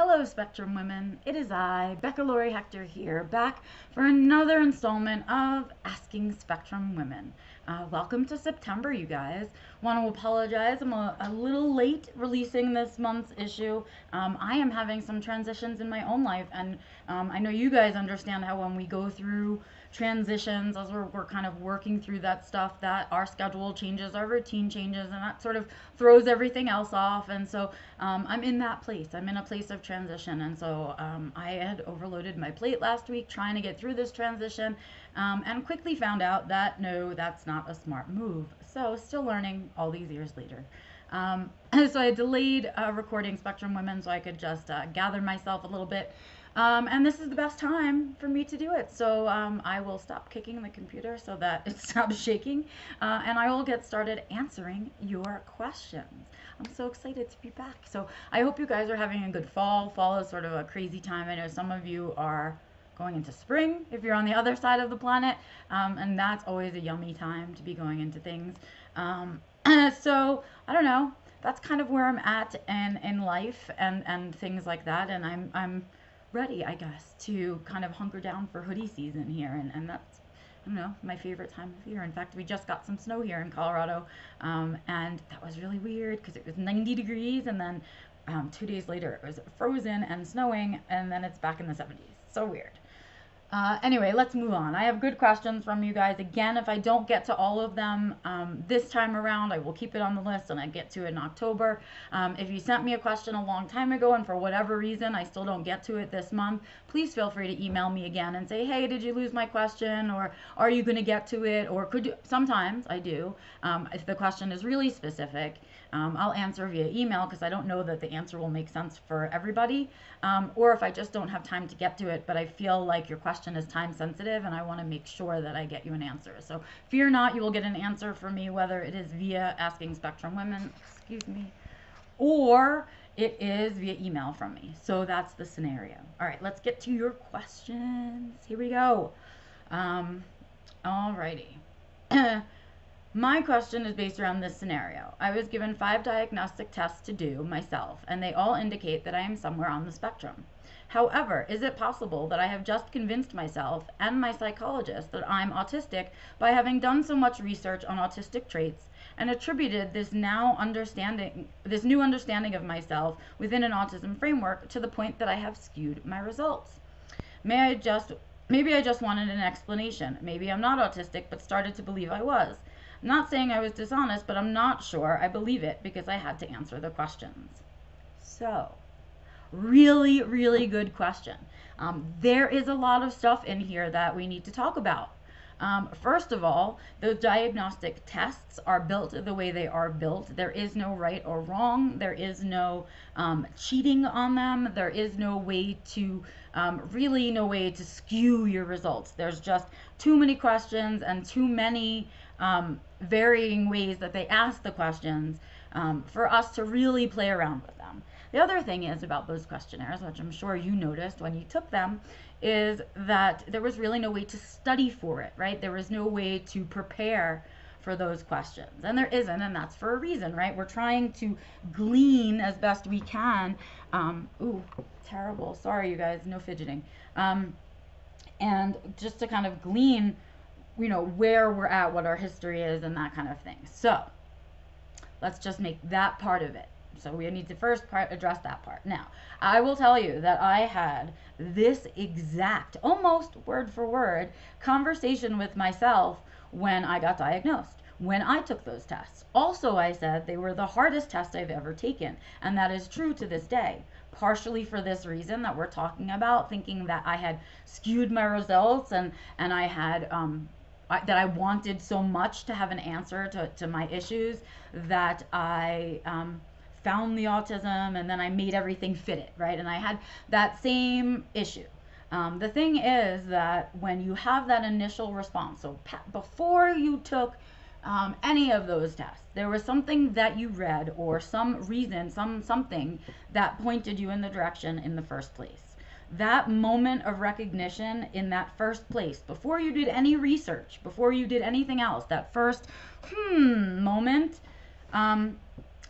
Hello, Spectrum Women. It is I, Becca Lory Hector, here, back for another installment of Asking Spectrum Women. Uh, welcome to September, you guys. Want to apologize, I'm a, a, little late releasing this month's issue. Um, I am having some transitions in my own life, and um, I know you guys understand how when we go through transitions as we're, we're kind of working through that stuff that our schedule changes our routine changes and that sort of throws everything else off and so um, i'm in that place i'm in a place of transition and so um, i had overloaded my plate last week trying to get through this transition um, and quickly found out that no that's not a smart move so still learning all these years later um, so i delayed uh, recording spectrum women so i could just uh, gather myself a little bit um, and this is the best time for me to do it. So um, I will stop kicking the computer so that it stops shaking. Uh, and I will get started answering your questions. I'm so excited to be back. So I hope you guys are having a good fall. Fall is sort of a crazy time. I know some of you are going into spring if you're on the other side of the planet. Um, and that's always a yummy time to be going into things. Um, so I don't know. That's kind of where I'm at in, in life and, and things like that. And I'm, I'm ready, I guess, to kind of hunker down for hoodie season here. And, and that's, I don't know, my favorite time of year. In fact, we just got some snow here in Colorado. Um, and that was really weird because it was 90 degrees. And then um, two days later, it was frozen and snowing. And then it's back in the 70s. So weird. Uh, anyway, let's move on. I have good questions from you guys. Again, if I don't get to all of them um, this time around, I will keep it on the list and I get to it in October. Um, if you sent me a question a long time ago and for whatever reason I still don't get to it this month, please feel free to email me again and say, hey, did you lose my question? Or are you going to get to it? Or could you? Sometimes I do. Um, if the question is really specific, um, I'll answer via email because I don't know that the answer will make sense for everybody. Um, or if I just don't have time to get to it, but I feel like your question is time sensitive and I want to make sure that I get you an answer. So fear not, you will get an answer from me, whether it is via Asking Spectrum Women, excuse me, or it is via email from me. So that's the scenario. All right, let's get to your questions. Here we go. Um, all righty. My question is based around this scenario. I was given five diagnostic tests to do myself, and they all indicate that I am somewhere on the spectrum. However, is it possible that I have just convinced myself and my psychologist that I'm autistic by having done so much research on autistic traits and attributed this now understanding this new understanding of myself within an autism framework to the point that I have skewed my results? May I just maybe I just wanted an explanation. Maybe I'm not autistic but started to believe I was. I'm not saying I was dishonest, but I'm not sure I believe it because I had to answer the questions. So, really, really good question. Um, there is a lot of stuff in here that we need to talk about. Um, first of all, the diagnostic tests are built the way they are built. There is no right or wrong. There is no um, cheating on them. There is no way to, um, really, no way to skew your results. There's just too many questions and too many um, varying ways that they ask the questions um, for us to really play around with them. The other thing is about those questionnaires, which I'm sure you noticed when you took them, is that there was really no way to study for it, right? There was no way to prepare for those questions. And there isn't, and that's for a reason, right? We're trying to glean as best we can. Um, ooh, terrible. Sorry, you guys, no fidgeting. Um, and just to kind of glean you know, where we're at, what our history is, and that kind of thing. So let's just make that part of it. So we need to first part address that part. Now, I will tell you that I had this exact, almost word for word, conversation with myself when I got diagnosed, when I took those tests. Also, I said they were the hardest tests I've ever taken, and that is true to this day. Partially for this reason that we're talking about, thinking that I had skewed my results and and I had um, I, that I wanted so much to have an answer to, to my issues that I um, found the autism and then I made everything fit it, right? And I had that same issue. Um, the thing is that when you have that initial response, so before you took um, any of those tests, there was something that you read or some reason, some something that pointed you in the direction in the first place that moment of recognition in that first place, before you did any research, before you did anything else, that first hmm moment, um,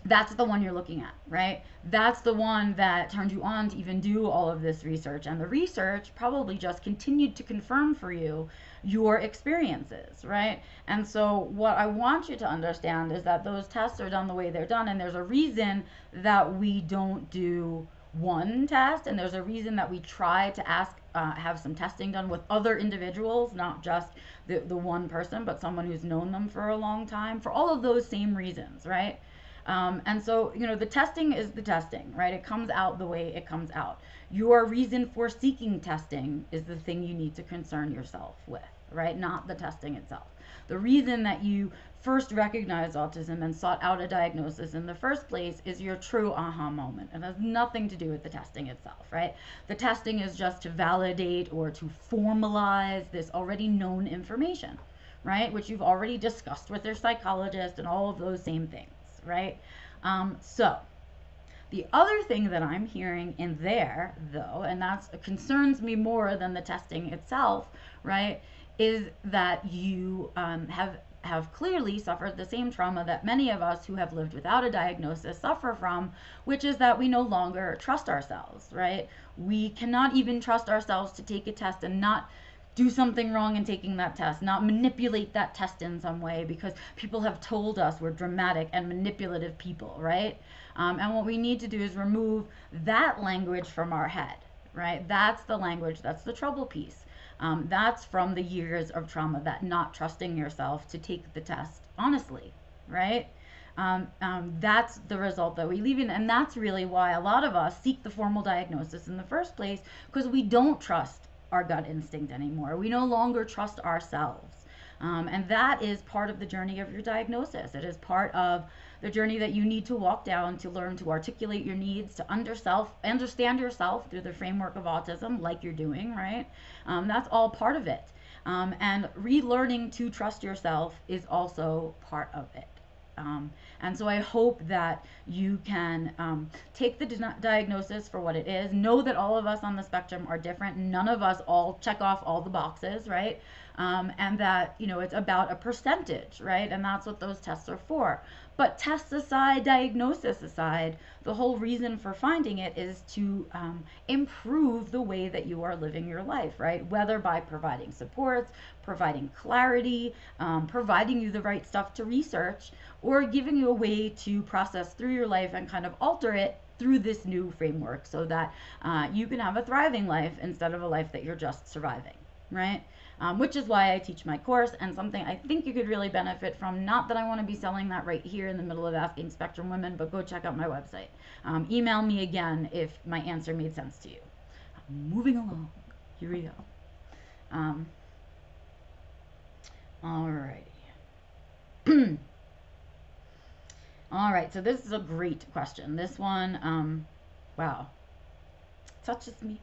that's the one you're looking at, right? That's the one that turned you on to even do all of this research. And the research probably just continued to confirm for you your experiences, right? And so, what I want you to understand is that those tests are done the way they're done, and there's a reason that we don't do one test, and there's a reason that we try to ask, uh, have some testing done with other individuals, not just the, the one person, but someone who's known them for a long time, for all of those same reasons, right? Um, and so, you know, the testing is the testing, right? It comes out the way it comes out. Your reason for seeking testing is the thing you need to concern yourself with, right? Not the testing itself. The reason that you first recognized autism and sought out a diagnosis in the first place is your true aha moment. It has nothing to do with the testing itself, right? The testing is just to validate or to formalize this already known information, right? Which you've already discussed with your psychologist and all of those same things right? Um, so the other thing that I'm hearing in there, though, and that concerns me more than the testing itself, right, is that you um, have have clearly suffered the same trauma that many of us who have lived without a diagnosis suffer from, which is that we no longer trust ourselves, right? We cannot even trust ourselves to take a test and not do something wrong in taking that test, not manipulate that test in some way because people have told us we're dramatic and manipulative people, right? Um, and what we need to do is remove that language from our head, right? That's the language, that's the trouble piece. Um, that's from the years of trauma, that not trusting yourself to take the test honestly, right? Um, um, that's the result that we leave in. And that's really why a lot of us seek the formal diagnosis in the first place because we don't trust our gut instinct anymore. We no longer trust ourselves. Um, and that is part of the journey of your diagnosis. It is part of the journey that you need to walk down to learn to articulate your needs, to underself, understand yourself through the framework of autism, like you're doing, right? Um, that's all part of it. Um, and relearning to trust yourself is also part of it. Um, and so I hope that you can um, take the di- diagnosis for what it is. Know that all of us on the spectrum are different. None of us all check off all the boxes, right? Um, and that, you know, it's about a percentage, right? And that's what those tests are for. But tests aside, diagnosis aside, the whole reason for finding it is to um, improve the way that you are living your life, right? Whether by providing supports, providing clarity, um, providing you the right stuff to research, or giving you a way to process through your life and kind of alter it through this new framework so that uh, you can have a thriving life instead of a life that you're just surviving, right? Um, which is why I teach my course and something I think you could really benefit from. Not that I want to be selling that right here in the middle of Asking Spectrum Women, but go check out my website. Um, email me again if my answer made sense to you. Moving along. Here we go. Um, alrighty. All right, so this is a great question. This one, um, wow, touches me.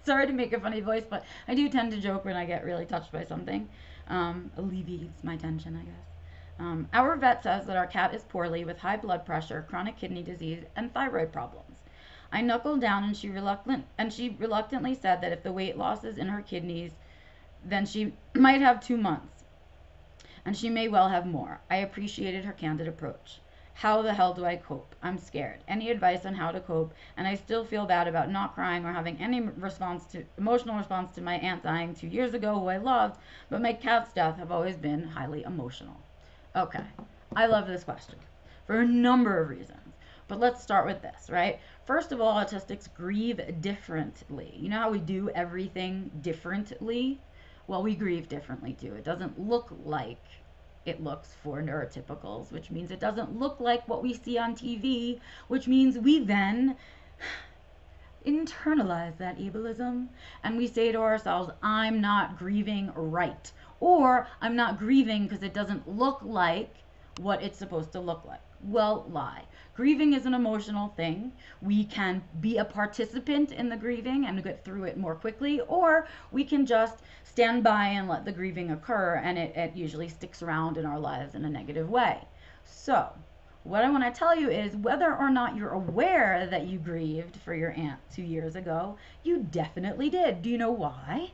Sorry to make a funny voice, but I do tend to joke when I get really touched by something. Um, alleviates my tension, I guess. Um, our vet says that our cat is poorly with high blood pressure, chronic kidney disease, and thyroid problems. I knuckled down and she reluctant and she reluctantly said that if the weight loss is in her kidneys, then she might have two months, and she may well have more. I appreciated her candid approach. How the hell do I cope? I'm scared. Any advice on how to cope? And I still feel bad about not crying or having any response to emotional response to my aunt dying two years ago, who I loved, but my cat's death have always been highly emotional. Okay, I love this question for a number of reasons. But let's start with this, right? First of all, autistics grieve differently. You know how we do everything differently? Well, we grieve differently too. It doesn't look like it looks for neurotypicals, which means it doesn't look like what we see on TV, which means we then internalize that ableism and we say to ourselves, I'm not grieving right. Or I'm not grieving because it doesn't look like what it's supposed to look like. Well, lie. Grieving is an emotional thing. We can be a participant in the grieving and get through it more quickly, or we can just stand by and let the grieving occur, and it, it usually sticks around in our lives in a negative way. So, what I want to tell you is whether or not you're aware that you grieved for your aunt two years ago, you definitely did. Do you know why?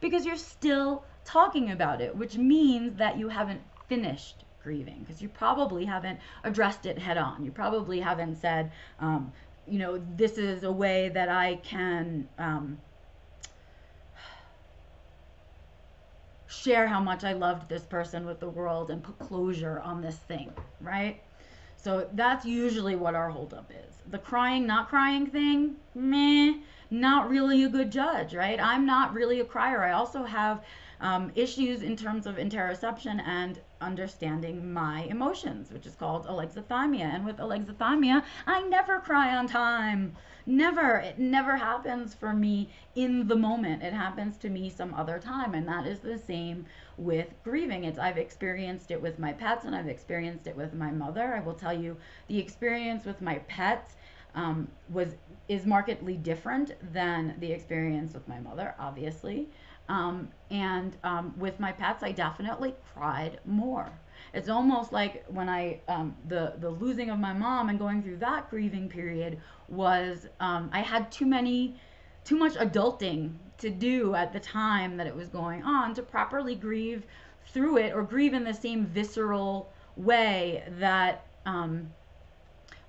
Because you're still talking about it, which means that you haven't finished grieving because you probably haven't addressed it head on. You probably haven't said, um, you know, this is a way that I can um, share how much I loved this person with the world and put closure on this thing, right? So that's usually what our holdup is. The crying, not crying thing, meh, not really a good judge, right? I'm not really a crier. I also have um, issues in terms of interoception and understanding my emotions, which is called alexithymia. And with alexithymia, I never cry on time. Never. It never happens for me in the moment. It happens to me some other time. And that is the same with grieving. It's I've experienced it with my pets and I've experienced it with my mother. I will tell you the experience with my pets um, was is markedly different than the experience with my mother, obviously. Um, and um, with my pets, I definitely cried more. It's almost like when I um, the the losing of my mom and going through that grieving period was um, I had too many too much adulting to do at the time that it was going on to properly grieve through it or grieve in the same visceral way that um,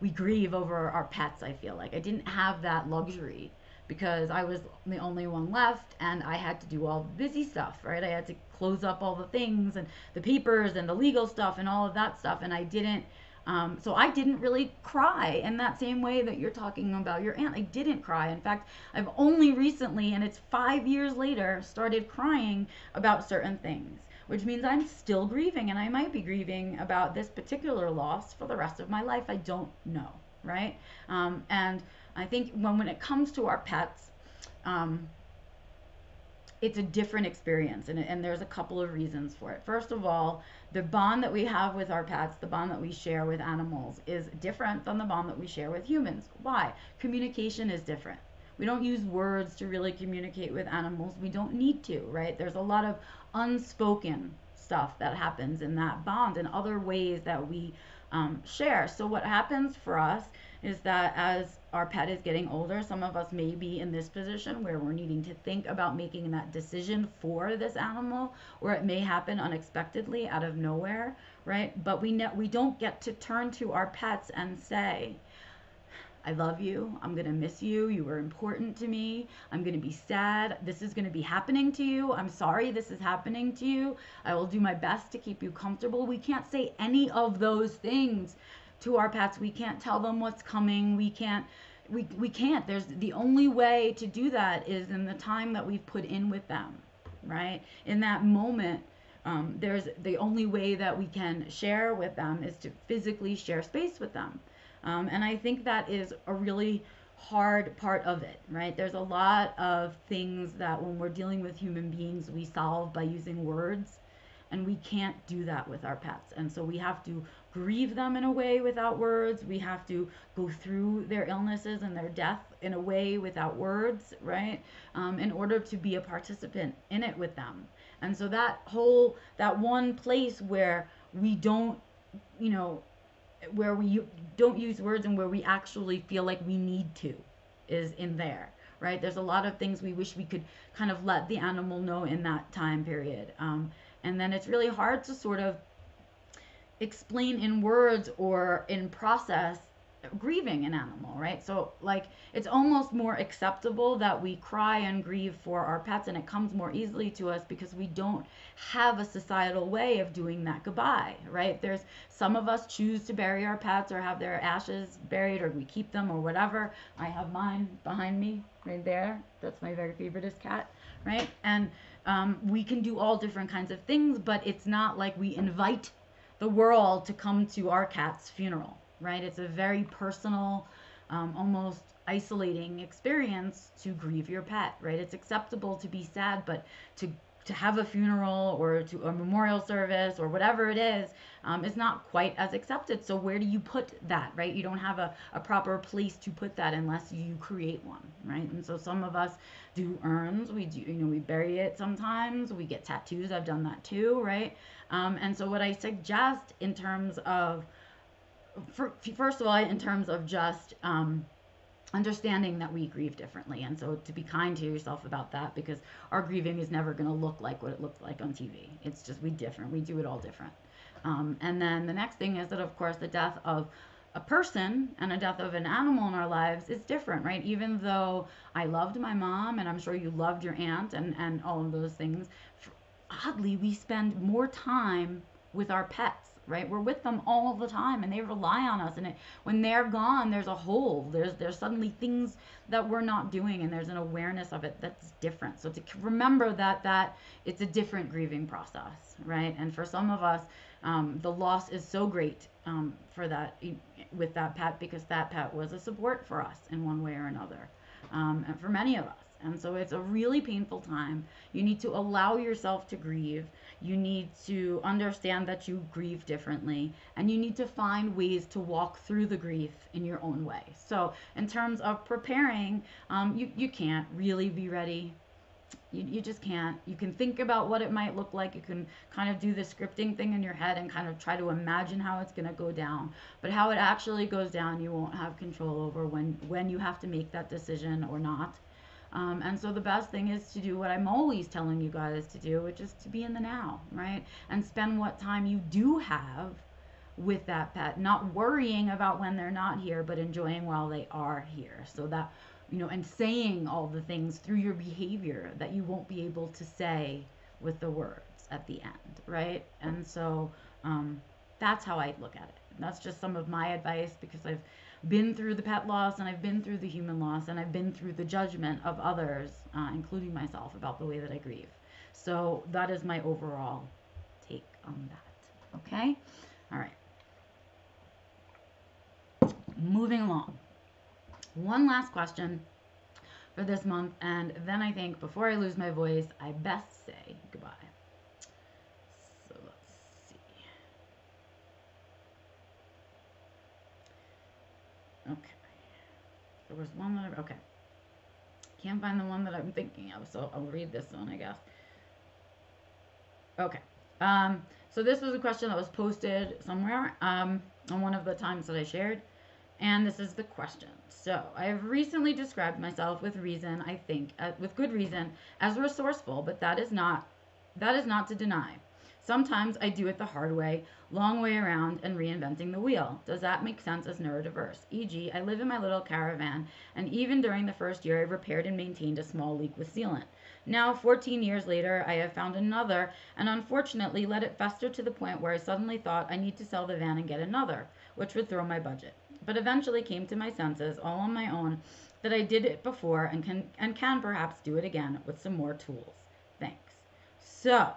we grieve over our pets. I feel like I didn't have that luxury because I was the only one left and I had to do all the busy stuff, right? I had to close up all the things and the papers and the legal stuff and all of that stuff. And I didn't, um, so I didn't really cry in that same way that you're talking about your aunt. I didn't cry. In fact, I've only recently, and it's five years later, started crying about certain things which means I'm still grieving and I might be grieving about this particular loss for the rest of my life. I don't know, right? Um, and I think when, when it comes to our pets, um, it's a different experience and, and there's a couple of reasons for it. First of all the bond that we have with our pets the bond that we share with animals is different than the bond that we share with humans. Why? Communication is different. We don't use words to really communicate with animals. We don't need to right? There's a lot of unspoken stuff that happens in that bond and other ways that we um, share. So what happens for us is that as our pet is getting older, some of us may be in this position where we're needing to think about making that decision for this animal, or it may happen unexpectedly out of nowhere, right? But we ne- we don't get to turn to our pets and say, I love you. I'm going to miss you. You were important to me. I'm going to be sad. This is going to be happening to you. I'm sorry this is happening to you. I will do my best to keep you comfortable. We can't say any of those things to our pets. We can't tell them what's coming. We can't we, we can't. There's the only way to do that is in the time that we've put in with them, right? In that moment, um, there's the only way that we can share with them is to physically share space with them. Um, and I think that is a really hard part of it, right? There's a lot of things that when we're dealing with human beings, we solve by using words, and we can't do that with our pets. And so we have to grieve them in a way without words. We have to go through their illnesses and their death in a way without words, right? Um, in order to be a participant in it with them. And so that whole, that one place where we don't, you know, where we don't use words and where we actually feel like we need to is in there right there's a lot of things we wish we could kind of let the animal know in that time period um, and then it's really hard to sort of explain in words or in process grieving an animal, right? So, like, it's almost more acceptable that we cry and grieve for our pets, and it comes more easily to us because we don't have a societal way of doing that goodbye, right? There's some of us choose to bury our pets or have their ashes buried, or we keep them or whatever. I have mine behind me right there. That's my very favoriteest cat, right? And um, we can do all different kinds of things, but it's not like we invite the world to come to our cat's funeral, right? It's a very personal, um, almost isolating experience to grieve your pet, right? It's acceptable to be sad, but to to have a funeral or to a memorial service or whatever it is um, is not quite as accepted. So where do you put that, right? You don't have a, a proper place to put that unless you create one, right? And so some of us do urns. We do, you know, we bury it sometimes. We get tattoos. I've done that too, right? Um, and so what I suggest in terms of, for, first of all, in terms of just um, understanding that we grieve differently and so to be kind to yourself about that because our grieving is never going to look like what it looked like on tv it's just we different we do it all different Um, and then the next thing is that, of course, the death of a person and a death of an animal in our lives is different, right? Even though I loved my mom and I'm sure you loved your aunt and, and all of those things, oddly, we spend more time with our pets right? We're with them all the time and they rely on us. And it, when they're gone there's a hole there's there's suddenly things that we're not doing and there's an awareness of it that's different. So to remember that that it's a different grieving process right? And for some of us um, the loss is so great um, for that with that pet because that pet was a support for us in one way or another. Um, and for many of us and so it's a really painful time. You need to allow yourself to grieve. You need to understand that you grieve differently. And you need to find ways to walk through the grief in your own way. So in terms of preparing um, you, you can't really be ready. You, you just can't. You can think about what it might look like. You can kind of do the scripting thing in your head and kind of try to imagine how it's going to go down. But how it actually goes down you won't have control over when when you have to make that decision or not um, and so the best thing is to do what I'm always telling you guys to do, which is to be in the now, right? And spend what time you do have with that pet, not worrying about when they're not here, but enjoying while they are here. So that, you know, and saying all the things through your behavior that you won't be able to say with the words at the end, right? And so um, that's how I look at it. That's just some of my advice because I've been through the pet loss and I've been through the human loss and I've been through the judgment of others, uh, including myself, about the way that I grieve. So that is my overall take on that. Okay? All right. Moving along. One last question for this month, and then I think before I lose my voice, I best say goodbye. Okay. There was one that I, okay. Can't find the one that I'm thinking of, so I'll read this one, I guess. Okay. Um, so this was a question that was posted somewhere um, on one of the times that I shared. And this is the question. So, I have recently described myself with reason, I think, uh, with good reason, as resourceful, but that is not that is not to deny. Sometimes I do it the hard way, long way around, and reinventing the wheel. Does that make sense as neurodiverse? E.g., I live in my little caravan, and even during the first year, I repaired and maintained a small leak with sealant. Now, 14 years later, I have found another, and unfortunately let it fester to the point where I suddenly thought I need to sell the van and get another, which would throw my budget. But eventually came to my senses, all on my own, that I did it before and can and can perhaps do it again with some more tools. Thanks. So,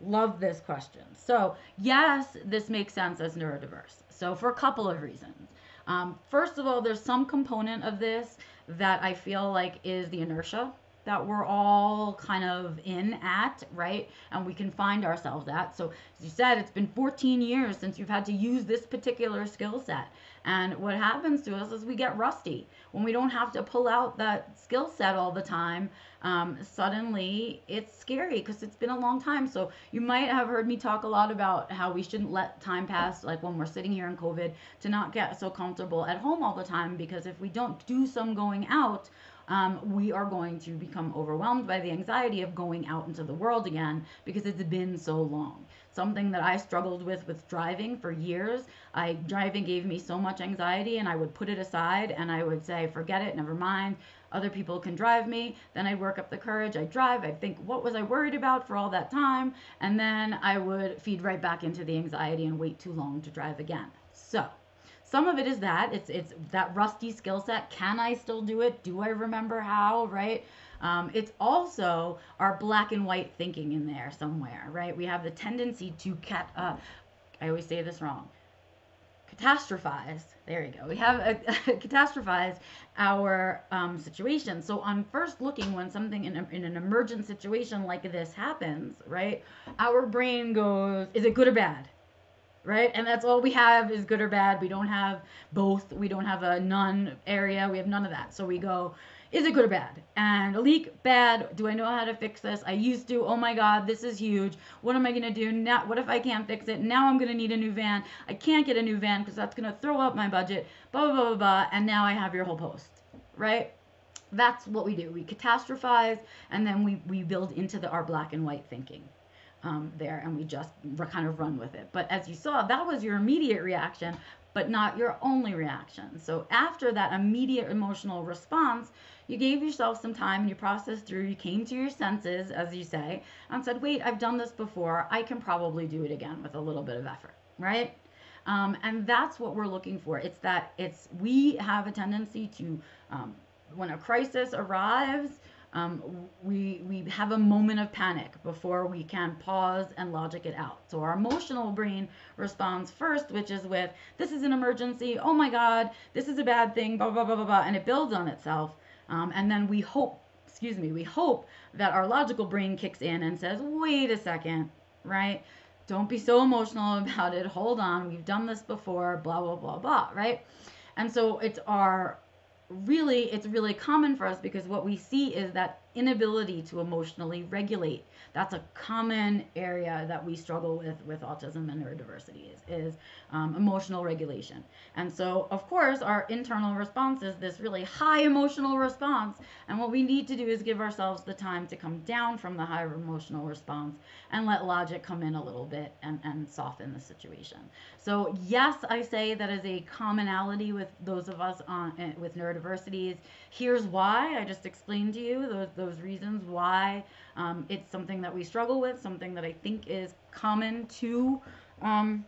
Love this question. So, yes, this makes sense as neurodiverse. So, for a couple of reasons. Um, first of all, there's some component of this that I feel like is the inertia that we're all kind of in at, right? And we can find ourselves at. So, as you said, it's been 14 years since you've had to use this particular skill set. And what happens to us is we get rusty. When we don't have to pull out that skill set all the time, um, suddenly it's scary because it's been a long time. So, you might have heard me talk a lot about how we shouldn't let time pass, like when we're sitting here in COVID, to not get so comfortable at home all the time because if we don't do some going out, um, we are going to become overwhelmed by the anxiety of going out into the world again because it's been so long. Something that I struggled with with driving for years. I driving gave me so much anxiety, and I would put it aside and I would say, "Forget it, never mind." Other people can drive me. Then I'd work up the courage. I'd drive. I'd think, what was I worried about for all that time? And then I would feed right back into the anxiety and wait too long to drive again. So, some of it is that it's it's that rusty skill set can i still do it? Do i remember how right? Um, it's also our black and white thinking in there somewhere right? We have the tendency to cat uh, i always say this wrong catastrophize. There you go. We have a, a catastrophize our um, situation. So on first looking when something in, a, in an emergent situation like this happens right our brain goes is it good or bad right? And that's all we have is good or bad. We don't have both. We don't have a none area. We have none of that. So we go, is it good or bad? And a leak, bad. Do I know how to fix this? I used to. Oh my God, this is huge. What am I gonna do now? What if I can't fix it? Now I'm gonna need a new van. I can't get a new van because that's gonna throw up my budget. Blah blah blah blah blah. And now I have your whole post, right? That's what we do. We catastrophize and then we we build into the our black and white thinking. Um, there and we just kind of run with it. But as you saw, that was your immediate reaction, but not your only reaction. So after that immediate emotional response, you gave yourself some time and you processed through, you came to your senses, as you say, and said, wait, I've done this before. I can probably do it again with a little bit of effort, right? Um, and that's what we're looking for. It's that it's we have a tendency to, um, when a crisis arrives, um, we we have a moment of panic before we can pause and logic it out. So our emotional brain responds first, which is with this is an emergency. Oh my God, this is a bad thing. Blah blah blah blah blah, and it builds on itself. Um, and then we hope, excuse me, we hope that our logical brain kicks in and says, wait a second, right? Don't be so emotional about it. Hold on, we've done this before. Blah blah blah blah, right? And so it's our really it's really common for us because what we see is that inability to emotionally regulate. That's a common area that we struggle with with autism and neurodiversity is, is um, emotional regulation. And so of course our internal response is this really high emotional response and what we need to do is give ourselves the time to come down from the high emotional response and let logic come in a little bit and, and soften the situation. So yes i say that is a commonality with those of us on eh, with neurodiversities. Here's why. I just explained to you those, those reasons why um, it's something that we struggle with, something that I think is common to um,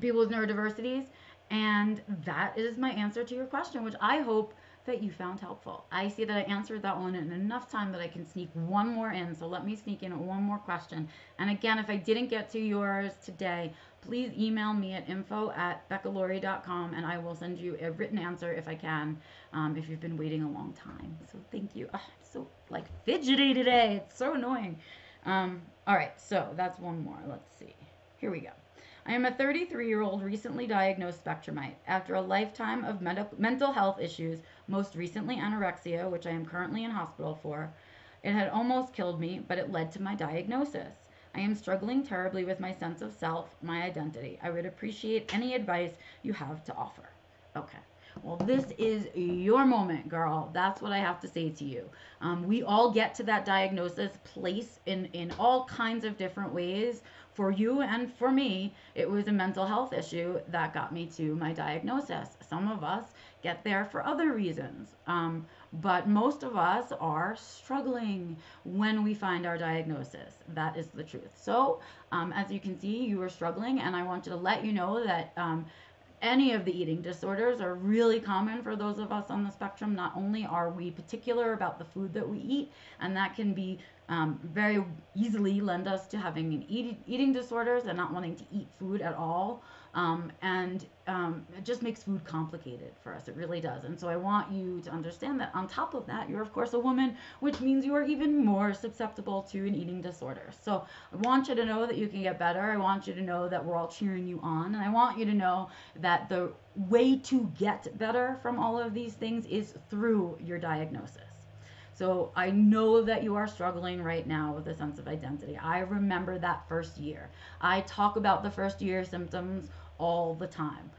people with neurodiversities. And that is my answer to your question, which I hope that you found helpful. I see that I answered that one in enough time that I can sneak one more in. So let me sneak in one more question. And again, if I didn't get to yours today, please email me at info at beccalory.com and I will send you a written answer if I can, um, if you've been waiting a long time. So thank you. Oh, I'm so like fidgety today. It's so annoying. Um, all right, so that's one more. Let's see. Here we go. I am a 33 year old recently diagnosed spectrumite. After a lifetime of med- mental health issues, most recently anorexia, which I am currently in hospital for, it had almost killed me, but it led to my diagnosis. I am struggling terribly with my sense of self, my identity. I would appreciate any advice you have to offer. Okay. Well, this is your moment, girl. That's what I have to say to you. Um, we all get to that diagnosis place in, in all kinds of different ways. For you and for me, it was a mental health issue that got me to my diagnosis. Some of us get there for other reasons. Um, but most of us are struggling when we find our diagnosis. That is the truth. So, um, as you can see, you are struggling, and I want to let you know that um, any of the eating disorders are really common for those of us on the spectrum. Not only are we particular about the food that we eat, and that can be um, very easily lend us to having an eat, eating disorders and not wanting to eat food at all. Um, and um, it just makes food complicated for us. It really does. And so I want you to understand that on top of that, you're of course a woman, which means you are even more susceptible to an eating disorder. So I want you to know that you can get better. I want you to know that we're all cheering you on. And I want you to know that the way to get better from all of these things is through your diagnosis. So I know that you are struggling right now with a sense of identity. I remember that first year. I talk about the first year symptoms all the time.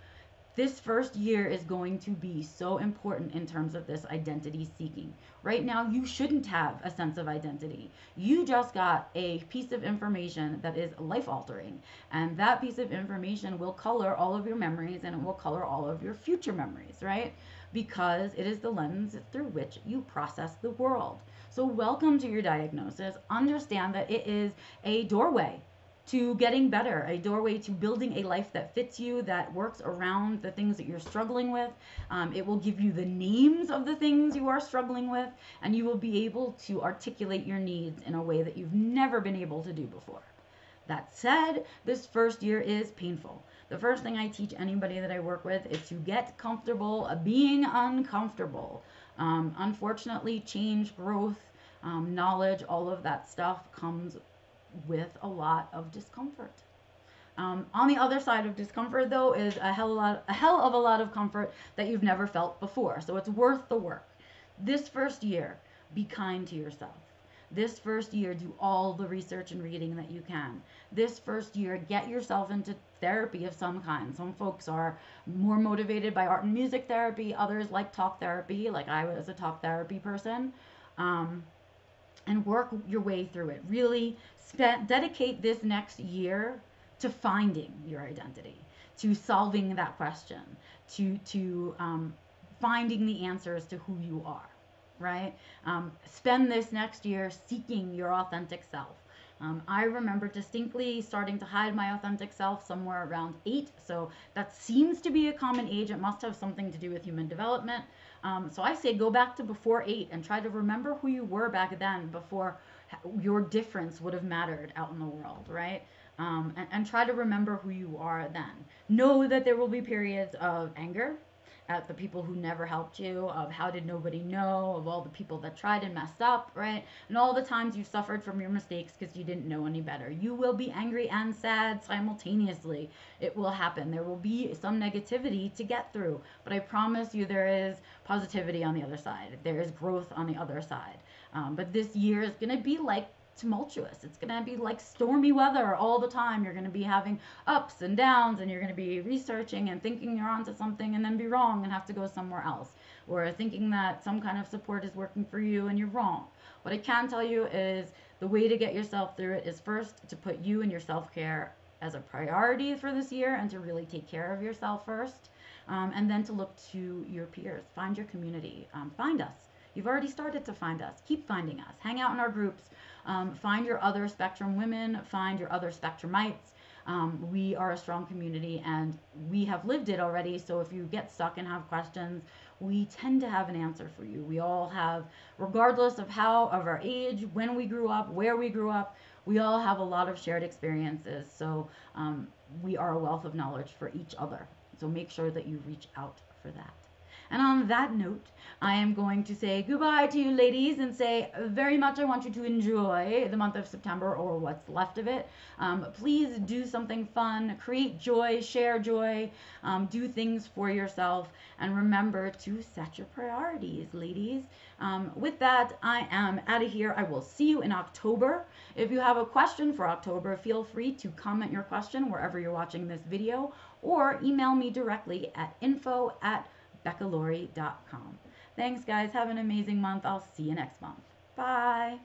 This first year is going to be so important in terms of this identity seeking. Right now, you shouldn't have a sense of identity. You just got a piece of information that is life altering, and that piece of information will color all of your memories and it will color all of your future memories, right? Because it is the lens through which you process the world. So, welcome to your diagnosis. Understand that it is a doorway to getting better, a doorway to building a life that fits you, that works around the things that you're struggling with. Um, it will give you the names of the things you are struggling with, and you will be able to articulate your needs in a way that you've never been able to do before. That said, this first year is painful. The first thing I teach anybody that I work with is to get comfortable being uncomfortable. Um, unfortunately, change, growth, um, knowledge, all of that stuff comes with a lot of discomfort. Um, on the other side of discomfort, though, is a hell, lot, a hell of a lot of comfort that you've never felt before. So it's worth the work. This first year, be kind to yourself. This first year, do all the research and reading that you can. This first year, get yourself into therapy of some kind. Some folks are more motivated by art and music therapy, others like talk therapy, like I was a talk therapy person. Um, and work your way through it. Really spend, dedicate this next year to finding your identity, to solving that question, to to um, finding the answers to who you are. Right? Um, spend this next year seeking your authentic self. Um, I remember distinctly starting to hide my authentic self somewhere around eight. So that seems to be a common age. It must have something to do with human development. Um, so I say go back to before eight and try to remember who you were back then before your difference would have mattered out in the world, right? Um, and, and try to remember who you are then. Know that there will be periods of anger, at the people who never helped you, of how did nobody know, of all the people that tried and messed up, right? And all the times you suffered from your mistakes because you didn't know any better. You will be angry and sad simultaneously. It will happen. There will be some negativity to get through, but I promise you there is positivity on the other side. There is growth on the other side. Um, but this year is going to be like tumultuous. It's going to be like stormy weather all the time. You're going to be having ups and downs, and you're going to be researching and thinking you're onto something and then be wrong and have to go somewhere else. Or thinking that some kind of support is working for you and you're wrong. What I can tell you is the way to get yourself through it is first to put you and your self care as a priority for this year and to really take care of yourself first. Um, and then to look to your peers. Find your community. Um, find us. You've already started to find us. Keep finding us. Hang out in our groups. Um, find your other spectrum women, find your other spectrumites. Um, we are a strong community and we have lived it already. So if you get stuck and have questions, we tend to have an answer for you. We all have, regardless of how, of our age, when we grew up, where we grew up, we all have a lot of shared experiences. So um, we are a wealth of knowledge for each other. So make sure that you reach out for that. And on that note, I am going to say goodbye to you ladies and say very much I want you to enjoy the month of September or what's left of it. Um, please do something fun, create joy, share joy, um, do things for yourself, and remember to set your priorities, ladies. Um, with that, I am out of here. I will see you in October. If you have a question for October, feel free to comment your question wherever you're watching this video or email me directly at info at beccalory.com. Thanks, guys. Have an amazing month. I'll see you next month. Bye.